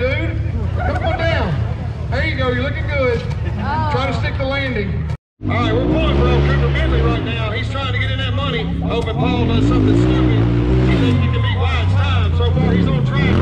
dude. Come on down. There you go. You're looking good. Oh. Try to stick the landing. All right, we're pulling for old Cooper Bentley right now. He's trying to get in that money, hoping Paul does something stupid. He thinks he can beat Wyatt's time. So far, he's on track.